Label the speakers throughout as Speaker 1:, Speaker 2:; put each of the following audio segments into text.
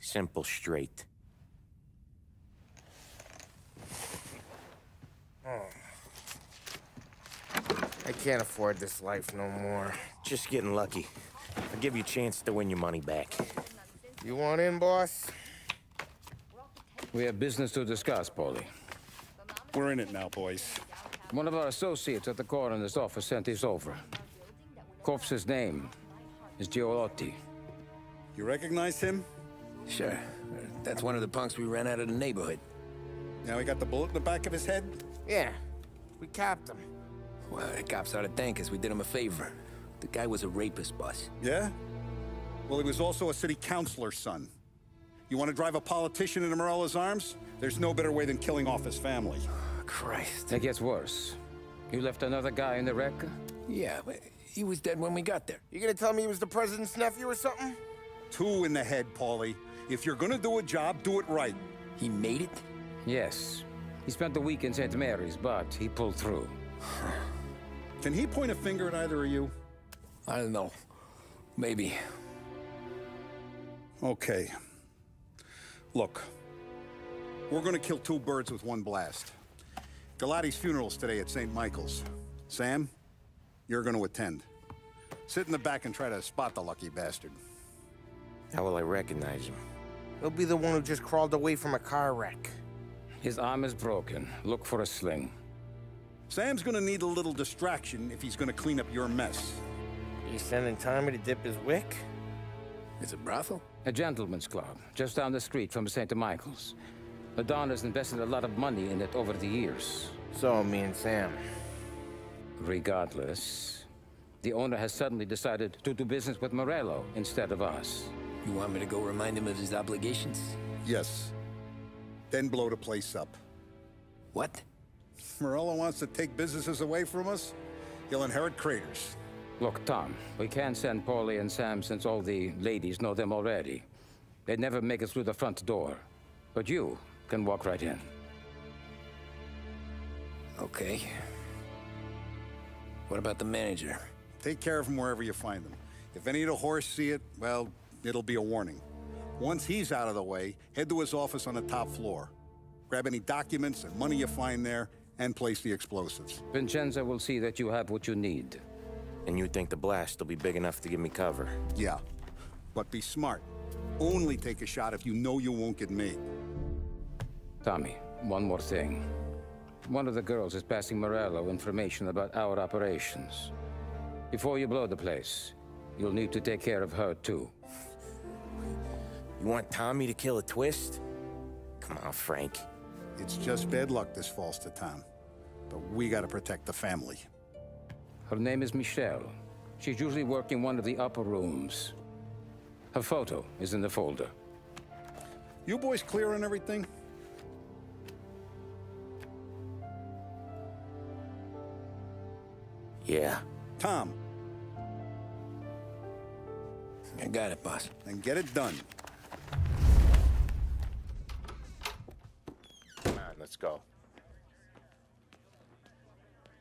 Speaker 1: Simple, straight. Hmm.
Speaker 2: I can't afford this life no more.
Speaker 1: Just getting lucky. I'll give you a chance to win your money back.
Speaker 2: You want in, boss?
Speaker 3: We have business to discuss, Paulie.
Speaker 4: We're in it now, boys.
Speaker 3: One of our associates at the coroner's office sent this over. Corpse's name is Giolotti.
Speaker 4: You recognize him?
Speaker 5: Sure. That's one of the punks we ran out of the neighborhood.
Speaker 4: Now he got the bullet in the back of his head?
Speaker 2: Yeah. We capped him.
Speaker 5: Well, the cops ought to thank us. We did him a favor. The guy was a rapist, boss.
Speaker 4: Yeah? Well, he was also a city councilor's son. You want to drive a politician into Morello's arms? There's no better way than killing off his family.
Speaker 5: Christ.
Speaker 3: It gets worse. You left another guy in the wreck?
Speaker 5: Yeah, but he was dead when we got there.
Speaker 2: You gonna tell me he was the president's nephew or something?
Speaker 4: Two in the head, Paulie. If you're gonna do a job, do it right.
Speaker 5: He made it?
Speaker 3: Yes. He spent the week in St. Mary's, but he pulled through.
Speaker 4: Can he point a finger at either of you?
Speaker 5: I don't know. Maybe.
Speaker 4: Okay. Look, we're gonna kill two birds with one blast. Galati's funeral's today at St. Michael's. Sam, you're gonna attend. Sit in the back and try to spot the lucky bastard.
Speaker 1: How will I recognize him?
Speaker 2: He'll be the one who just crawled away from a car wreck.
Speaker 3: His arm is broken. Look for a sling.
Speaker 4: Sam's gonna need a little distraction if he's gonna clean up your mess.
Speaker 2: He's sending Tommy to dip his wick?
Speaker 5: It's a brothel?
Speaker 3: A gentleman's club, just down the street from St. Michael's. Madonna's invested a lot of money in it over the years.
Speaker 2: So, me and Sam.
Speaker 3: Regardless, the owner has suddenly decided to do business with Morello instead of us.
Speaker 5: You want me to go remind him of his obligations?
Speaker 4: Yes. Then blow the place up.
Speaker 5: What?
Speaker 4: Morello wants to take businesses away from us? He'll inherit craters.
Speaker 3: Look, Tom, we can't send Paulie and Sam since all the ladies know them already. They'd never make it through the front door. But you can walk right in.
Speaker 5: Okay. What about the manager?
Speaker 4: Take care of him wherever you find him. If any of the horse see it, well, it'll be a warning. Once he's out of the way, head to his office on the top floor. Grab any documents and money you find there, and place the explosives.
Speaker 3: Vincenzo will see that you have what you need.
Speaker 1: And you think the blast will be big enough to give me cover?
Speaker 4: Yeah. But be smart. Only take a shot if you know you won't get made.
Speaker 3: Tommy, one more thing. One of the girls is passing Morello information about our operations. Before you blow the place, you'll need to take care of her, too.
Speaker 1: You want Tommy to kill a twist? Come on, Frank.
Speaker 4: It's just bad luck this falls to Tom. But we gotta protect the family.
Speaker 3: Her name is Michelle. She's usually working one of the upper rooms. Her photo is in the folder.
Speaker 4: You boys clear on everything?
Speaker 1: Yeah.
Speaker 4: Tom,
Speaker 5: I got it, boss.
Speaker 4: then get it done.
Speaker 1: Come on, let's go.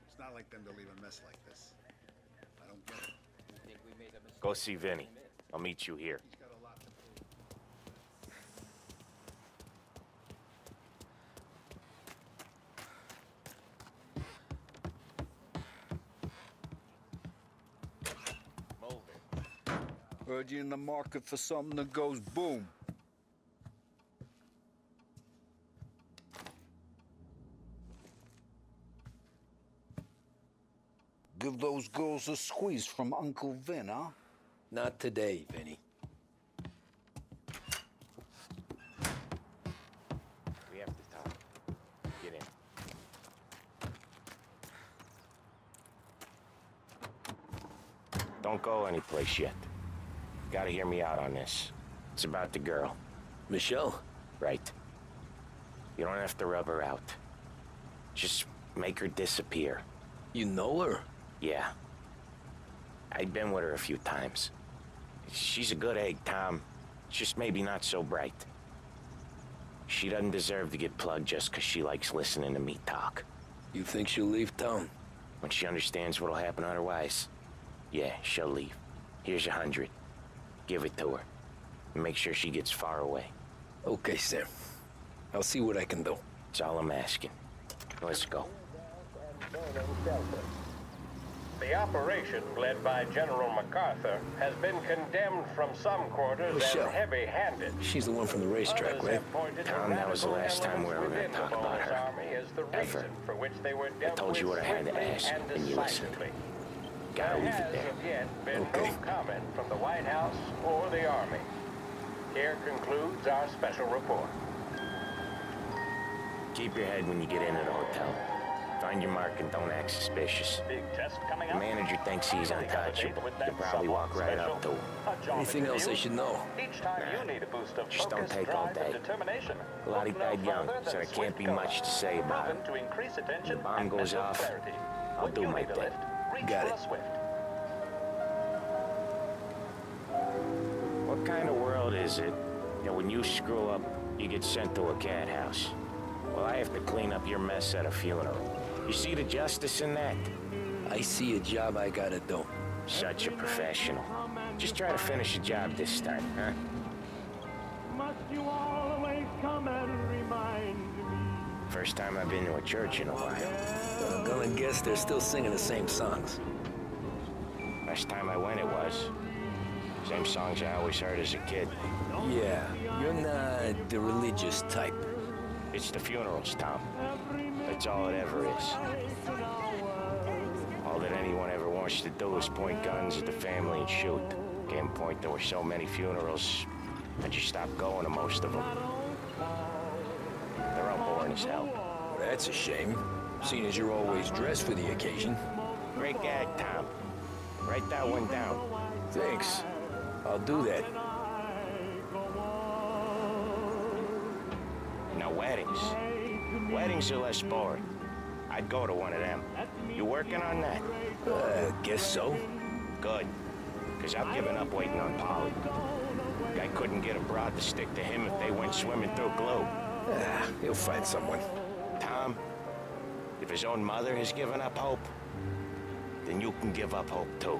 Speaker 4: It's not like them to leave a mess like this. I don't get it.
Speaker 1: Go see Vinny. I'll meet you here.
Speaker 6: Heard you in the market for something that goes boom. Give those girls a squeeze from Uncle Vin, huh?
Speaker 5: Not today, Vinny.
Speaker 1: We have to talk. Get in. Don't go anyplace yet. Gotta hear me out on this. It's about the girl.
Speaker 5: Michelle?
Speaker 1: Right. You don't have to rub her out. Just make her disappear.
Speaker 5: You know her?
Speaker 1: Yeah. I've been with her a few times. She's a good egg, Tom. Just maybe not so bright. She doesn't deserve to get plugged just 'cause she likes listening to me talk.
Speaker 5: You think she'll leave town?
Speaker 1: When she understands what'll happen otherwise, yeah, she'll leave. Here's a hundred. Give it to her. Make sure she gets far away.
Speaker 5: Okay, Sam. I'll see what I can do.
Speaker 1: That's all I'm asking. Let's go.
Speaker 7: The operation, led by General MacArthur, has been condemned from some quarters
Speaker 5: Michelle.
Speaker 7: as heavy-handed.
Speaker 5: She's the one from the racetrack,
Speaker 7: Others
Speaker 5: right?
Speaker 7: have
Speaker 1: Tom, that was the last time we were
Speaker 7: elements
Speaker 1: gonna talk about her.
Speaker 7: Army as the
Speaker 1: Ever.
Speaker 7: for which they were
Speaker 1: I told you what I had to ask,
Speaker 7: and
Speaker 1: and you listened.
Speaker 7: Decisively.
Speaker 1: Gotta
Speaker 7: there
Speaker 1: leave it
Speaker 7: has
Speaker 1: there.
Speaker 7: yet been
Speaker 5: Okay.
Speaker 7: no comment from the White House or the Army. Here concludes our special report.
Speaker 1: Keep your head when you get into the hotel. Find your mark and don't act suspicious.
Speaker 7: Big test coming
Speaker 1: The manager thinks he's untouchable. You probably walk right up to him.
Speaker 5: Anything else I should know?
Speaker 7: Each time you need a boost of
Speaker 1: Just don't take all
Speaker 7: drive, and
Speaker 1: day.
Speaker 7: determination.
Speaker 1: Galati
Speaker 7: Look no
Speaker 1: died young, so there can't be much to say about it.
Speaker 7: to increase attention
Speaker 1: The bomb goes off,
Speaker 7: clarity.
Speaker 1: I'll
Speaker 7: When
Speaker 1: do
Speaker 7: you
Speaker 1: my
Speaker 7: need a
Speaker 1: thing.
Speaker 7: lift, reach
Speaker 5: Got
Speaker 7: for
Speaker 5: it.
Speaker 7: Swift.
Speaker 1: What kind of world is it that when you screw up, you get sent to a cat house? Well, I have to clean up your mess at a funeral. You see the justice in that?
Speaker 5: I see a job I gotta do.
Speaker 1: Such a professional. Just try to finish the job this time, huh? I've been to a church in a while.
Speaker 5: I'm gonna guess they're still singing the same songs.
Speaker 1: Last time I went, it was. Same songs I always heard as a kid.
Speaker 5: Yeah, you're not the religious type.
Speaker 1: It's the funerals, Tom. That's all it ever is. All that anyone ever wants to do is point guns at the family and shoot. Game point, there were so many funerals, I just stopped going to most of them. They're all boring as hell.
Speaker 5: That's a shame, seeing as you're always dressed for the occasion.
Speaker 1: Great gag, Tom. Write that one down.
Speaker 5: Thanks. I'll do that.
Speaker 1: Now, weddings. Weddings are less boring. I'd go to one of them. You working on that?
Speaker 5: Uh, guess so.
Speaker 1: Good. Because I've given up waiting on Paulie. Guy couldn't get a broad to stick to him if they went swimming through glue.
Speaker 5: Ah, he'll find someone.
Speaker 1: His own mother has given up hope, then you can give up hope too.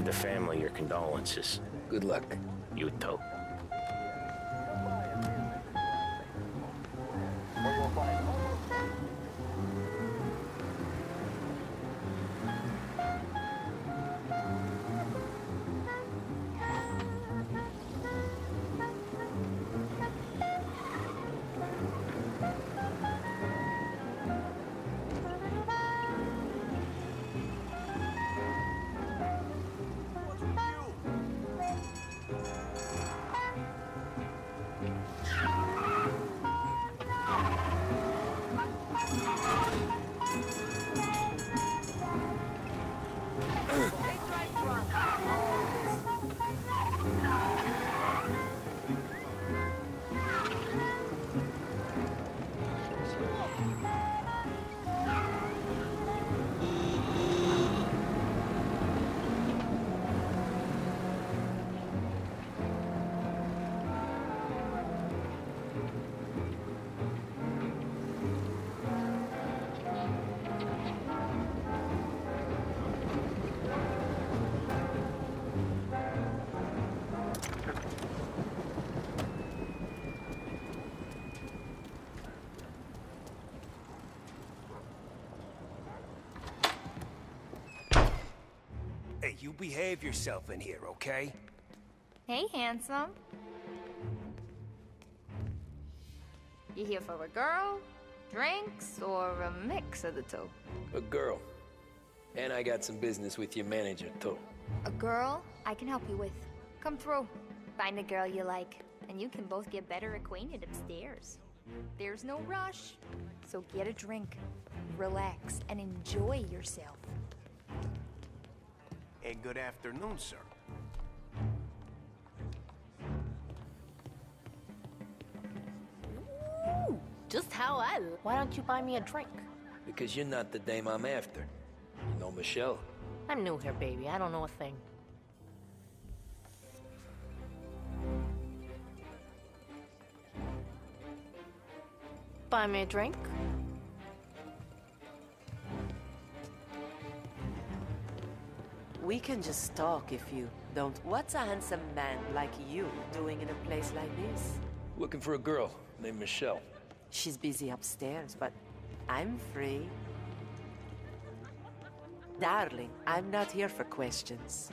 Speaker 1: give the family your condolences.
Speaker 5: Good luck.
Speaker 1: You too.
Speaker 7: Behave yourself in here, okay?
Speaker 8: Hey, handsome. You here for a girl, drinks, or a mix of the two?
Speaker 5: A girl. And I got some business with your manager, too.
Speaker 8: A girl I can help you with. Come through. Find a girl you like, and you can both get better acquainted upstairs. There's no rush, so get a drink, relax, and enjoy yourself.
Speaker 7: Hey, good afternoon, sir.
Speaker 9: Ooh, just how I... Why don't you buy me a drink?
Speaker 5: Because you're not the dame I'm after. You know Michelle?
Speaker 9: I'm new here, baby. I don't know a thing. Buy me a drink?
Speaker 10: We can just talk if you don't. What's a handsome man like you doing in a place like this?
Speaker 5: Looking for a girl named Michelle.
Speaker 10: She's busy upstairs, but I'm free. Darling, I'm not here for questions.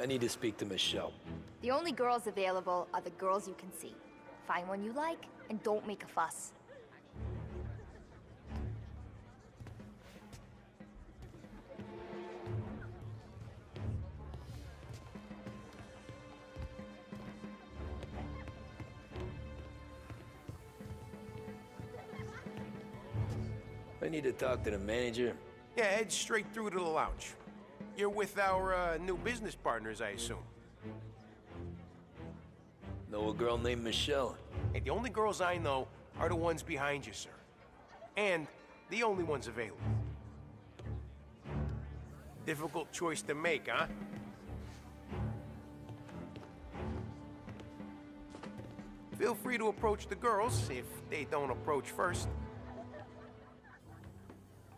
Speaker 5: I need to speak to Michelle.
Speaker 8: The only girls available are the girls you can see. Find one you like, and don't make a fuss.
Speaker 5: I need to talk to the manager.
Speaker 7: Yeah, head straight through to the lounge. You're with our uh, new business partners, I assume.
Speaker 5: Know a girl named Michelle?
Speaker 7: Hey, the only girls I know are the ones behind you, sir. And the only ones available. Difficult choice to make, huh? Feel free to approach the girls if they don't approach first.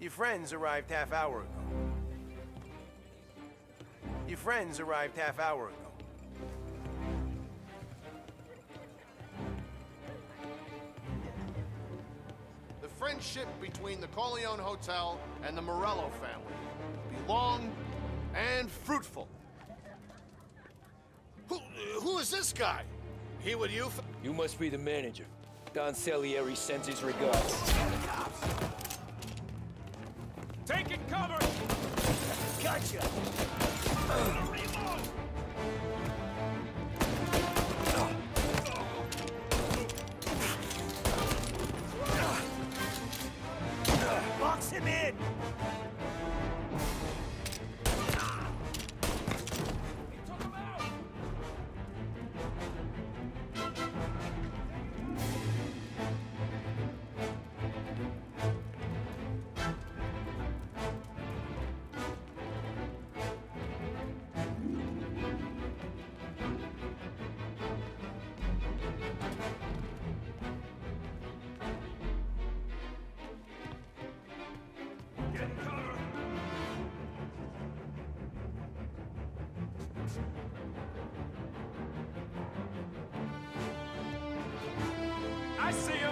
Speaker 7: Your friends arrived half hour ago. Your friends arrived half hour ago.
Speaker 11: Friendship between the Corleone Hotel and the Morello family be long and fruitful. Who, who is this guy? He with you?
Speaker 5: You must be the manager. Don Salieri sends his regards.
Speaker 7: Taking cover! Gotcha! I see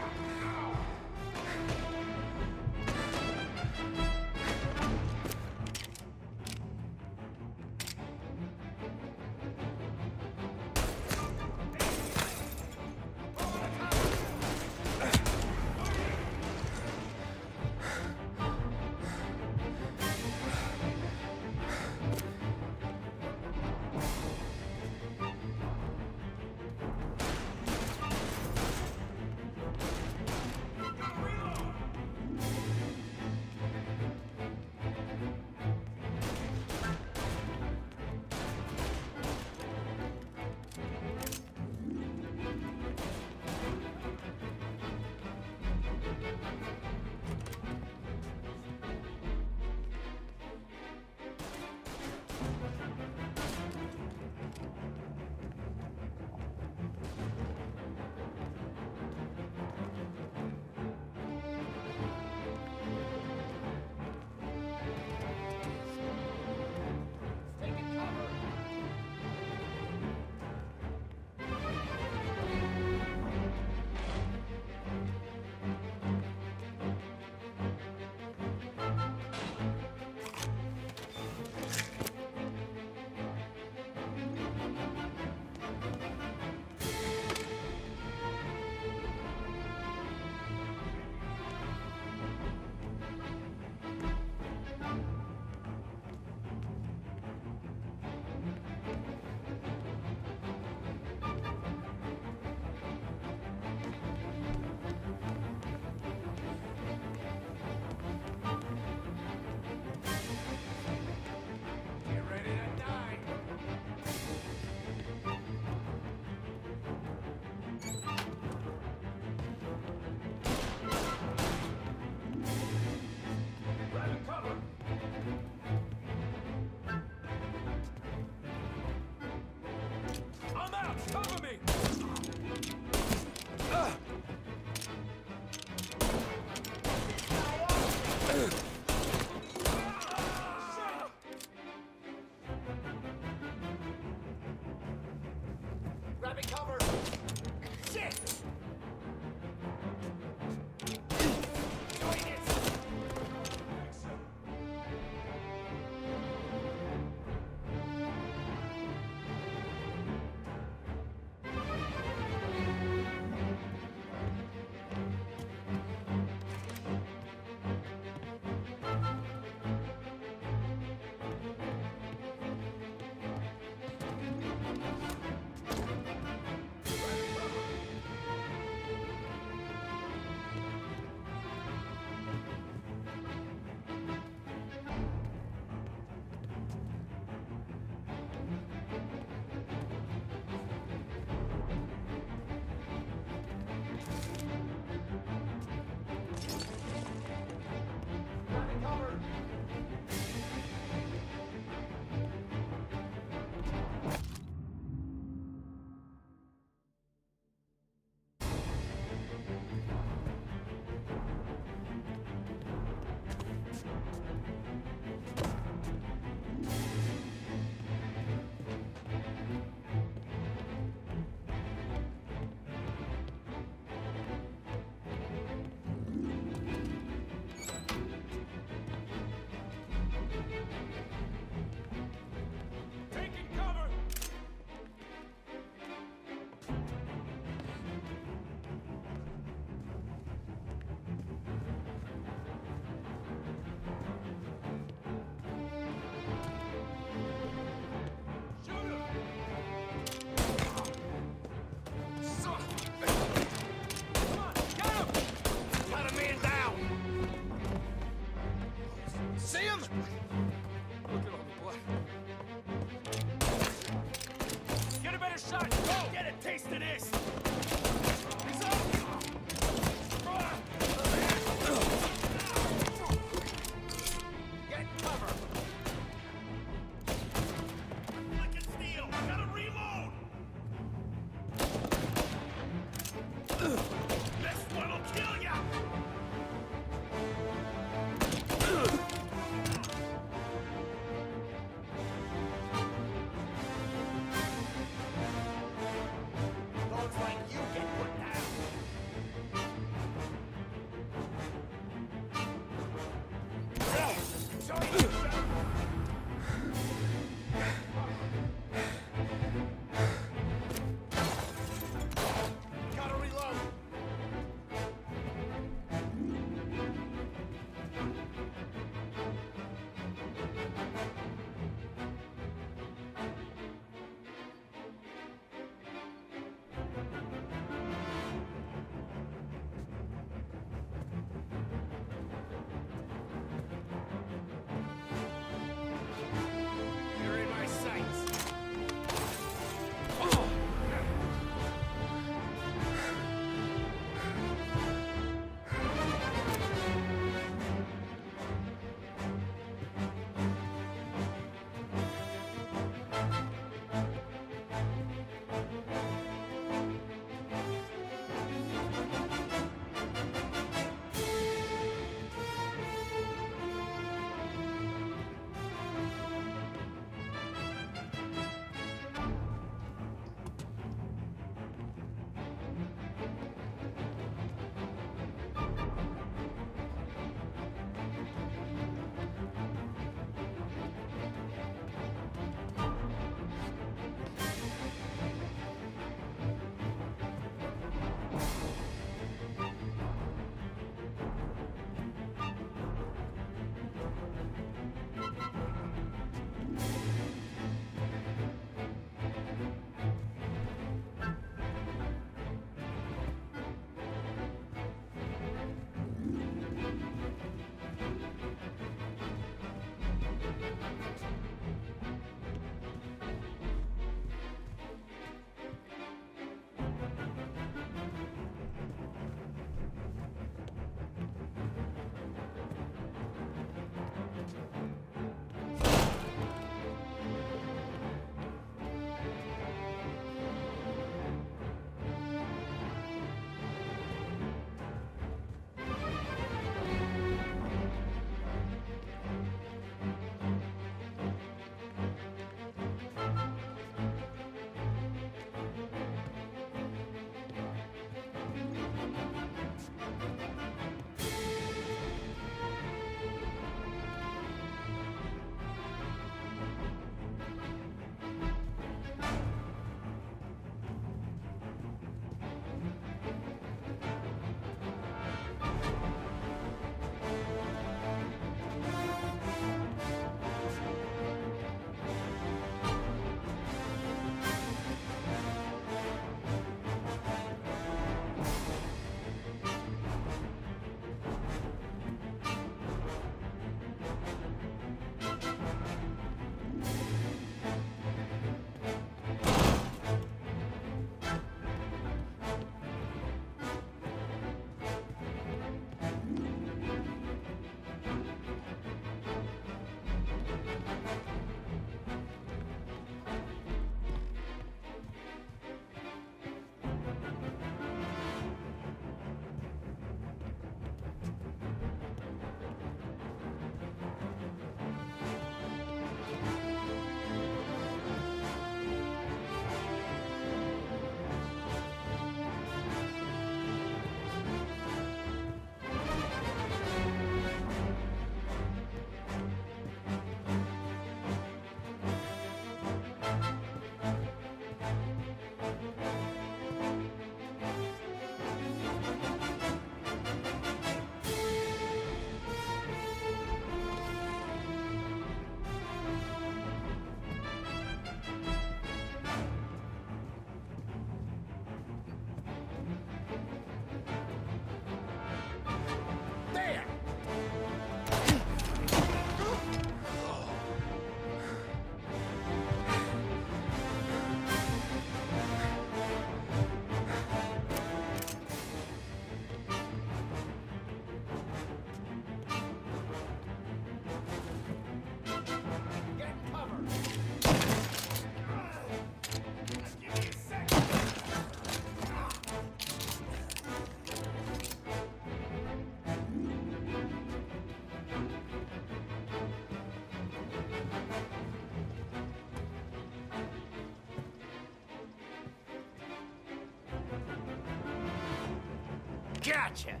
Speaker 2: Gotcha!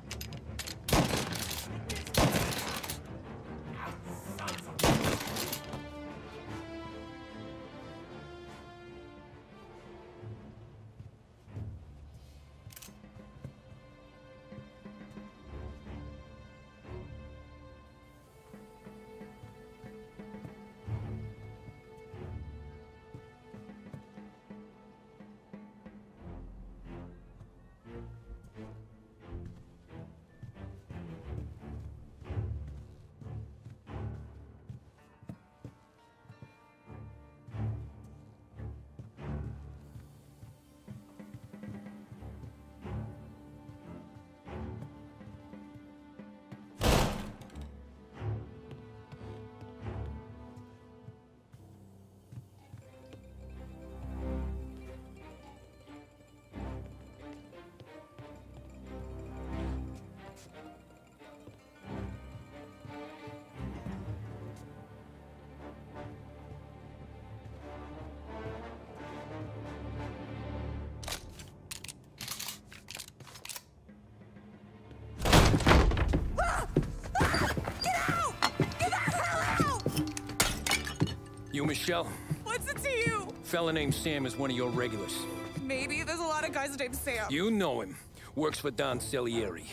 Speaker 5: Michelle?
Speaker 12: What's it to you?
Speaker 5: Fella named Sam is one of your regulars.
Speaker 12: Maybe there's a lot of guys named Sam.
Speaker 5: You know him. Works for Don Salieri.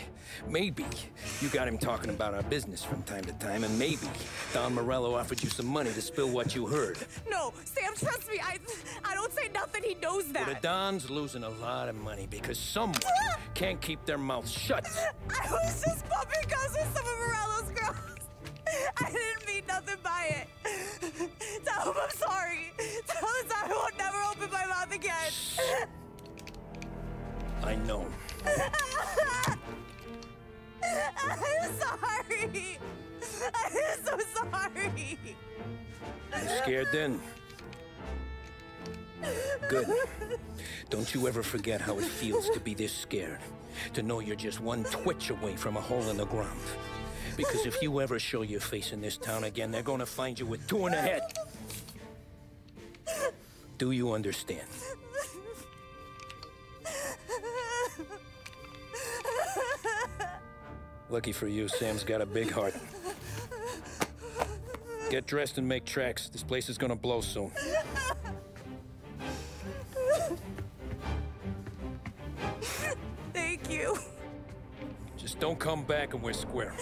Speaker 5: Maybe you got him talking about our business from time to time, and maybe Don Morello offered you some money to spill what you heard.
Speaker 12: No, Sam, trust me. I, I don't say nothing. He knows that.
Speaker 5: Well, the Don's losing a lot of money because someone ah! can't keep their mouth shut.
Speaker 12: I was just bumping guns with some of Morello's girls. I didn't mean nothing by it. I'm sorry. Tell him I won't never open my mouth again.
Speaker 5: I know.
Speaker 12: I'm sorry. I'm so sorry.
Speaker 5: You scared then? Good. Don't you ever forget how it feels to be this scared. To know you're just one twitch away from a hole in the ground. Because if you ever show your face in this town again, they're gonna find you with two in the head. Do you understand? Lucky for you, Sam's got a big heart. Get dressed and make tracks. This place is gonna blow soon.
Speaker 12: Thank you.
Speaker 5: Just don't come back and we're square.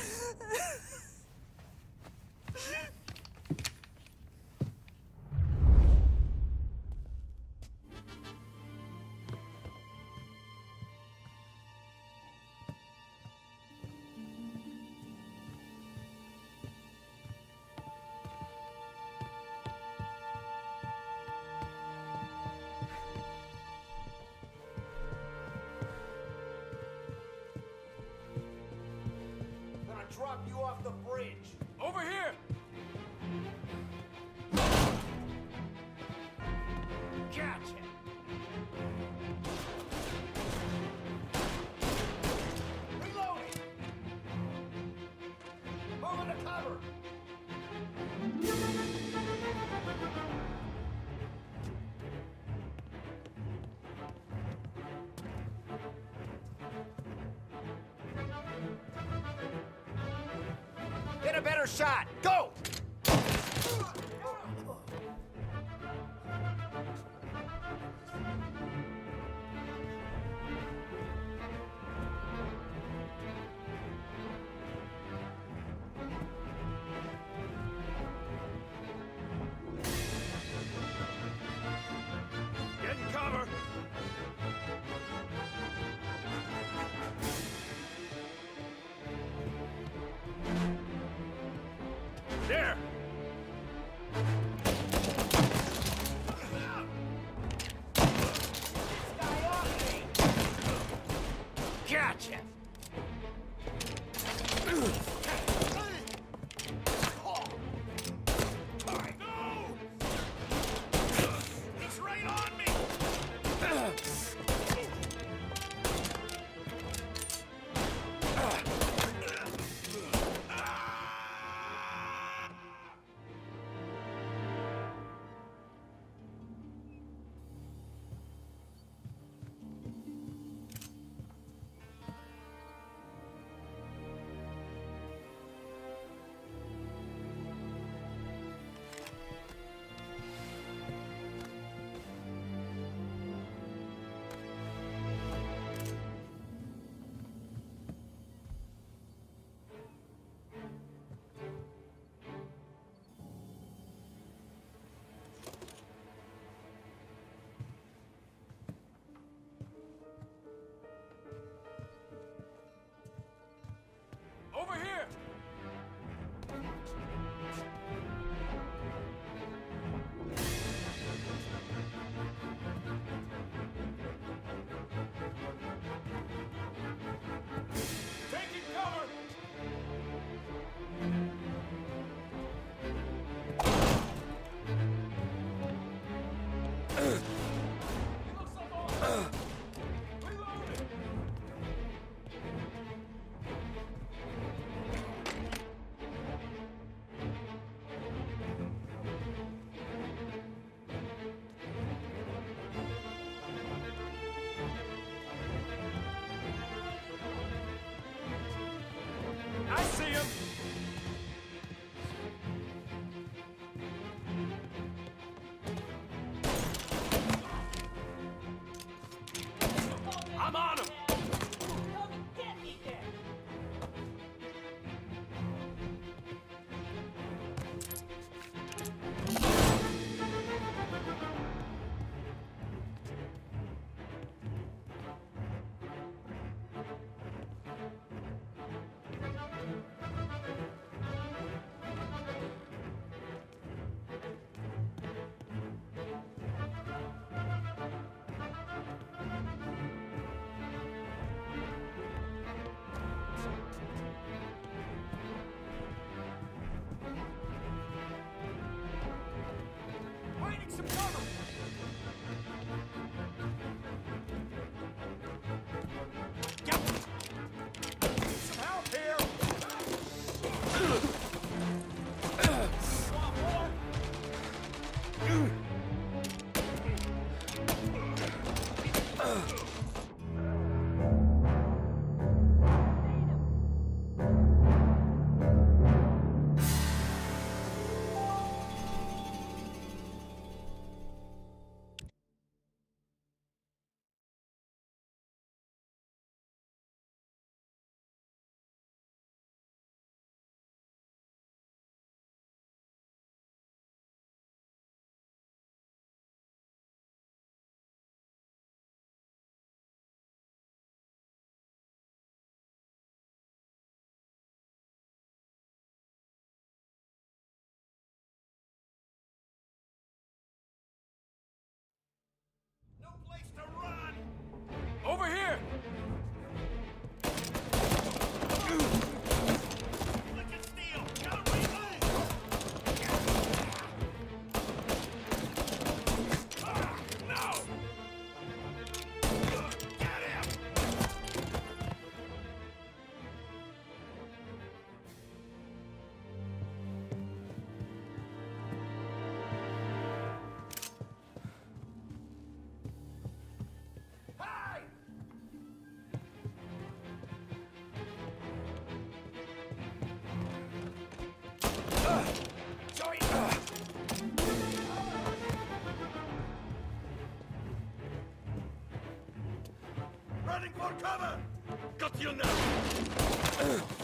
Speaker 2: You now!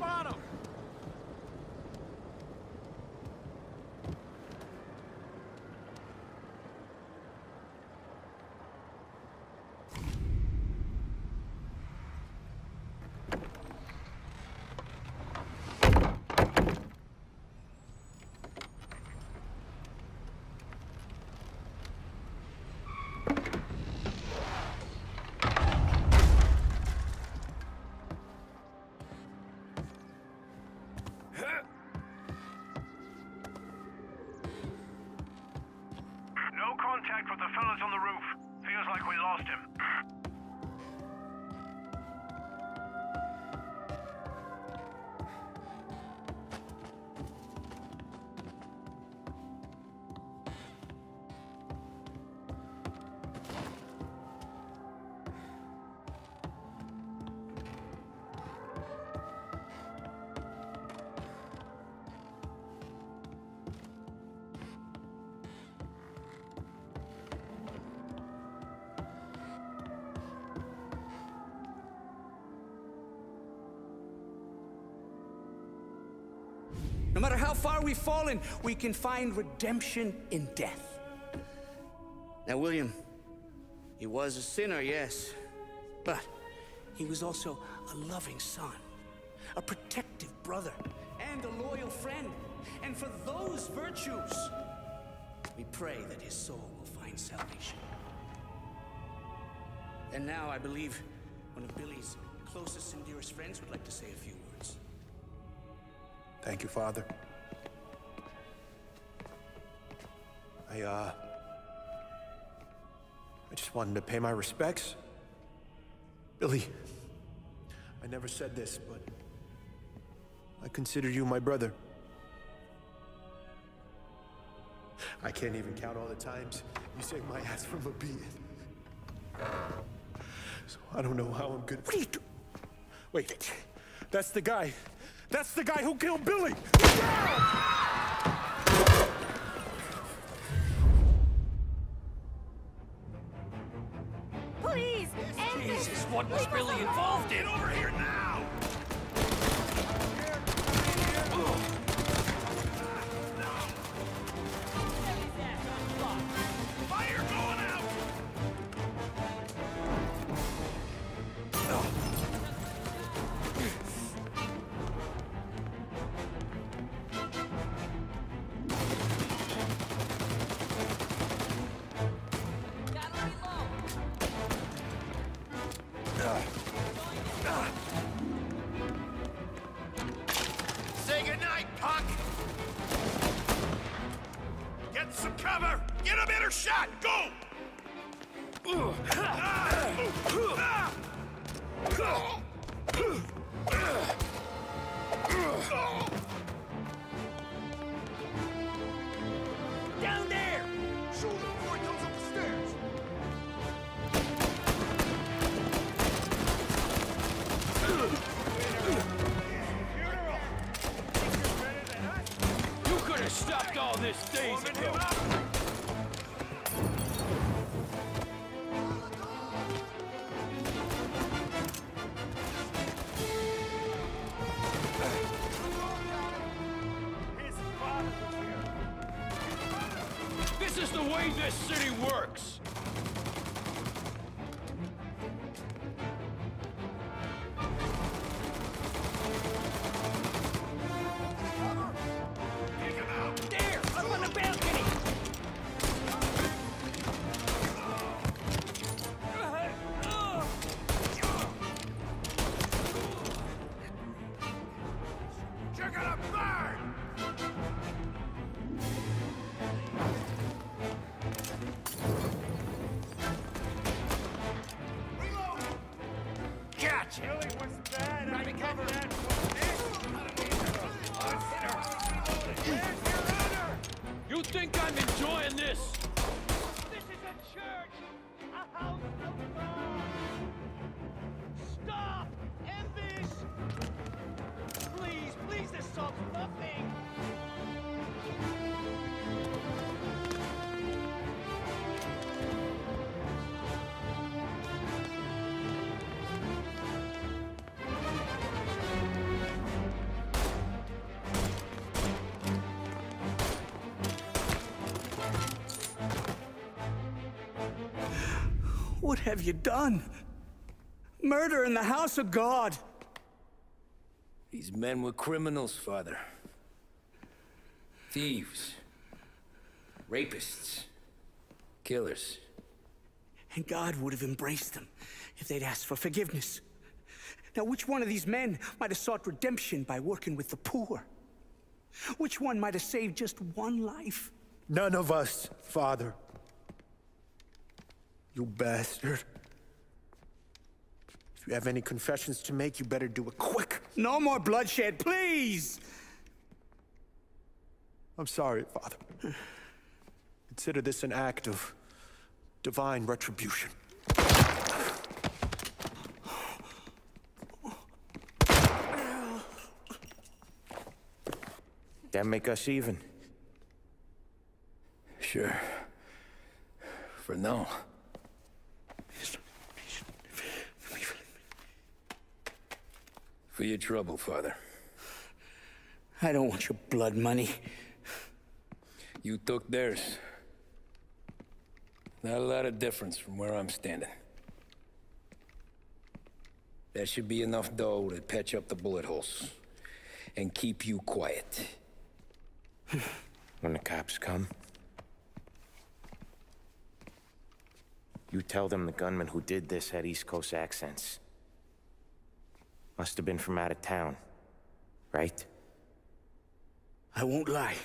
Speaker 13: Move
Speaker 11: No
Speaker 14: matter how far we've fallen, we can find redemption in death. Now, William, he was a sinner, yes, but he was also a loving son, a protective brother, and a loyal friend. And for those virtues, we pray that his soul will find salvation. And now I believe one of Billy's closest and dearest friends would like to say a few words.
Speaker 13: Thank you, Father. I, uh... I just wanted to pay my respects. Billy, I never said this, but... I consider you my brother. I can't even count all the times you saved my ass from a beating. So I don't know how I'm good. What are you doing? Wait, that's the guy. That's the guy who killed Billy!
Speaker 12: Please.
Speaker 13: Jesus, what was Billy involved in?
Speaker 11: Over here cover! Get a better shot! Go!
Speaker 13: Down
Speaker 15: Please,
Speaker 14: What have you done? Murder in the house of God.
Speaker 5: These men were criminals, Father. Thieves. Rapists. Killers.
Speaker 14: And God would have embraced them if they'd asked for forgiveness. Now, which one of these men might have sought redemption by working with the poor? Which one might have saved just one life?
Speaker 13: None of us, Father. You bastard. If you have any confessions to make, you better do it quick.
Speaker 14: No more bloodshed, please!
Speaker 13: I'm sorry, Father. Consider this an act of divine retribution.
Speaker 16: That make us even.
Speaker 5: Sure. For now. For your trouble, Father.
Speaker 14: I don't want your blood money.
Speaker 5: You took theirs. Not a lot of difference from where I'm standing. That should be enough dough to patch up the bullet holes. And keep you quiet.
Speaker 16: When the cops come, you tell them the gunman who did this had East Coast accents. Must have been from out of town, right?
Speaker 14: I won't lie.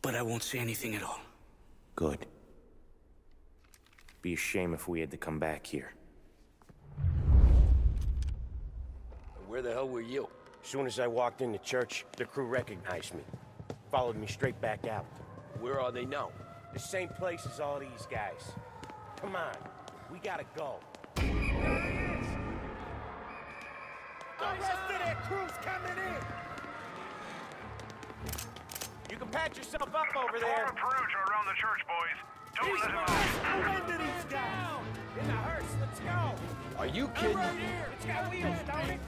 Speaker 14: But I won't say anything at all.
Speaker 16: Good. Be a shame if we had to come back here.
Speaker 17: Where the hell were you?
Speaker 1: As soon as I walked in the church, the crew recognized me. Followed me straight back out.
Speaker 17: Where are they now?
Speaker 1: The same place as all these guys. Come on, we gotta go.
Speaker 15: The rest of their crew's coming in!
Speaker 1: You can patch yourself up over there.
Speaker 15: Perugia around the church, boys. Don't let him out. into these guys! In the hearse, let's go!
Speaker 17: Are you
Speaker 15: I'm
Speaker 17: kidding?
Speaker 15: right here! It's got wheels, don't it?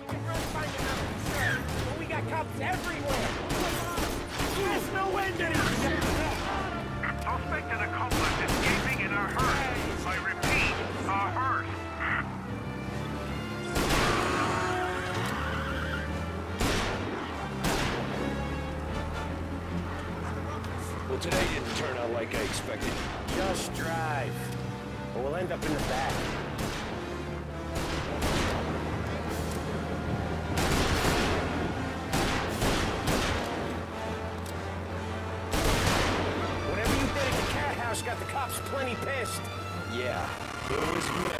Speaker 15: We can run find another concern, but we got cops everywhere! There's no end to these guys! Suspected accomplice escaping in a hearse.
Speaker 17: Well, today didn't turn out like I expected.
Speaker 1: Just drive. Or we'll end up in the back. Whatever you did at the cat house got the cops plenty pissed.
Speaker 17: Yeah, it was messy.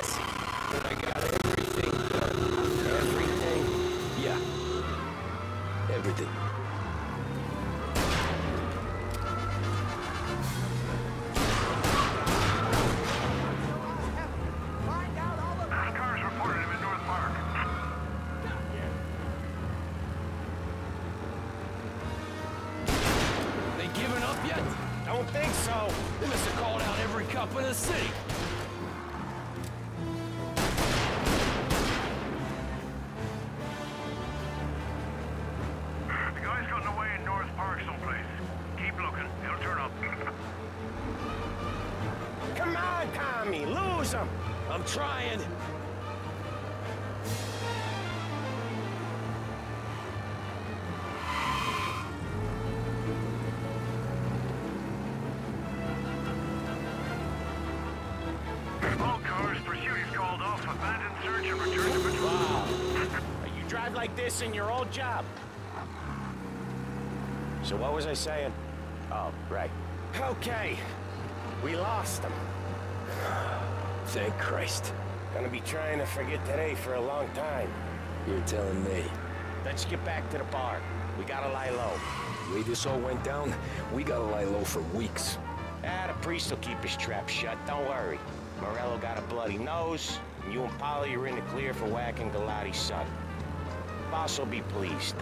Speaker 1: Like this in your old job. So what was I saying? Oh, right. Okay. We lost him.
Speaker 5: Thank Christ.
Speaker 1: Gonna be trying to forget today for a long time.
Speaker 5: You're telling me.
Speaker 1: Let's get back to the bar. We gotta lie low.
Speaker 5: The way this all went down, we gotta lie low for weeks.
Speaker 1: Ah, the priest will keep his trap shut. Don't worry. Morello got a bloody nose, and you and Paulie are in the clear for whacking Galati's son. Boss will be pleased.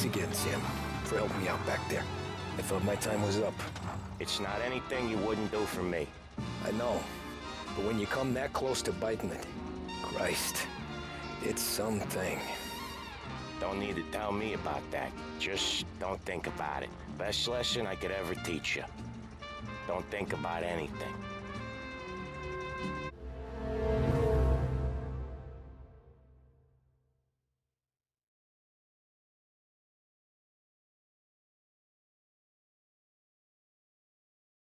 Speaker 5: Thanks again, Sam, for helping me out back there. I thought my time was up.
Speaker 1: It's not anything you wouldn't do for me.
Speaker 5: I know. But when you come that close to biting it, Christ, it's something.
Speaker 1: Don't need to tell me about that. Just don't think about it. Best lesson I could ever teach you. Don't think about anything.